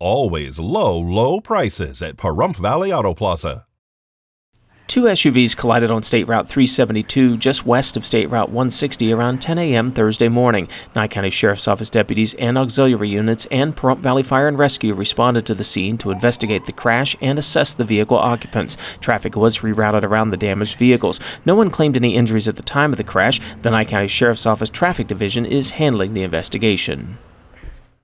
Always low, low prices at Pahrump Valley Auto Plaza. Two SUVs collided on State Route 372 just west of State Route 160 around 10 a.m. Thursday morning. Nye County Sheriff's Office deputies and auxiliary units and Pahrump Valley Fire and Rescue responded to the scene to investigate the crash and assess the vehicle occupants. Traffic was rerouted around the damaged vehicles. No one claimed any injuries at the time of the crash. The Nye County Sheriff's Office Traffic Division is handling the investigation.